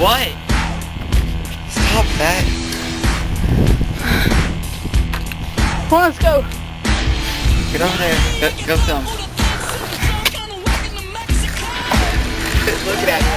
What? Stop that. Come on, let's go. Get over there. Go, go film. Look at that.